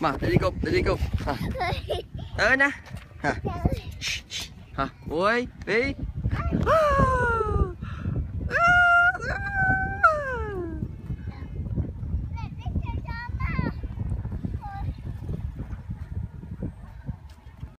Ma, let it go, let it go. Ha. Tara na. Ha. Shh, shh. Ha. Boy, hey. Ah!